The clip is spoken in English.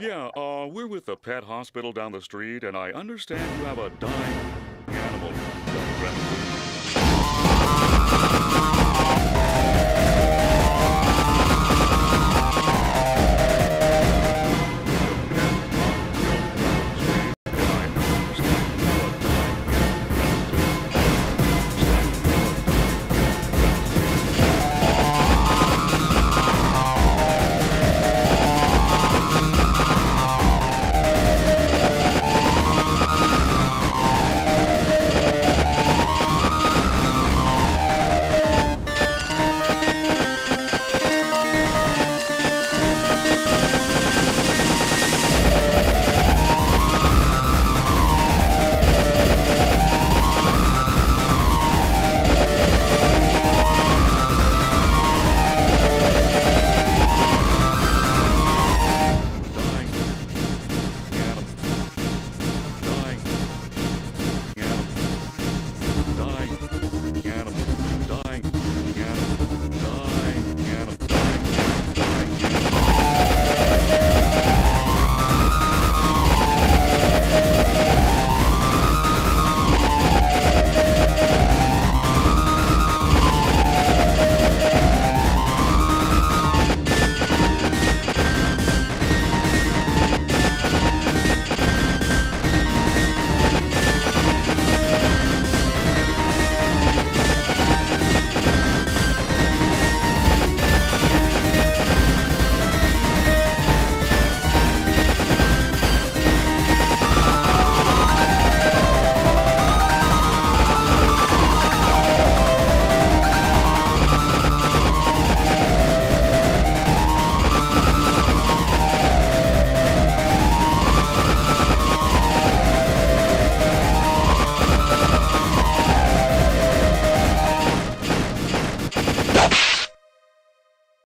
Yeah, uh, we're with the pet hospital down the street, and I understand you have a dying animal.